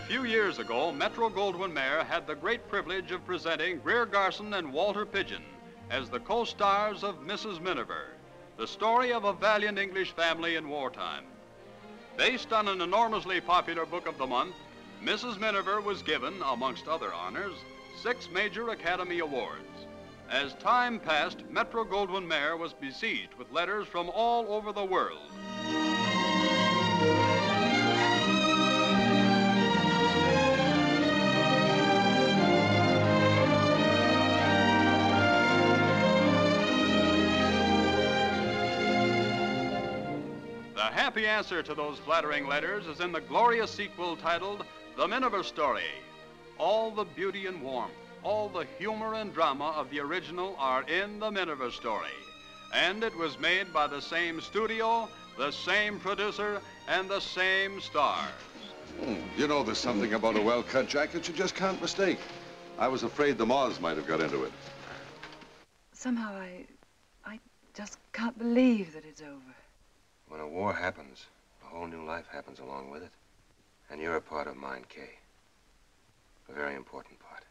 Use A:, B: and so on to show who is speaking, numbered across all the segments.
A: few years ago, Metro Goldwyn Mayer had the great privilege of presenting Greer Garson and Walter Pidgeon as the co-stars of Mrs. Miniver, the story of a valiant English family in wartime. Based on an enormously popular book of the month, Mrs. Miniver was given, amongst other honors, six major Academy Awards. As time passed, Metro Goldwyn Mayer was besieged with letters from all over the world. The happy answer to those flattering letters is in the glorious sequel titled The Miniver Story. All the beauty and warmth, all the humor and drama of the original are in The Miniver Story. And it was made by the same studio, the same producer, and the same stars.
B: Hmm, you know there's something about a well-cut jacket you just can't mistake. I was afraid the moths might have got into it.
C: Somehow I, I just can't believe that it's over.
D: When a war happens, a whole new life happens along with it. And you're a part of mine, Kay. A very important part.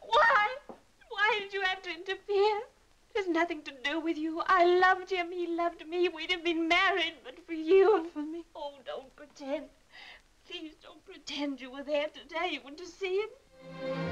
E: Why? Why did you have to interfere? It has nothing to do with you. I loved him. He loved me. We'd have been married, but for you.
C: For me?
E: Oh, don't pretend. Please don't pretend you were there today. You went to see him.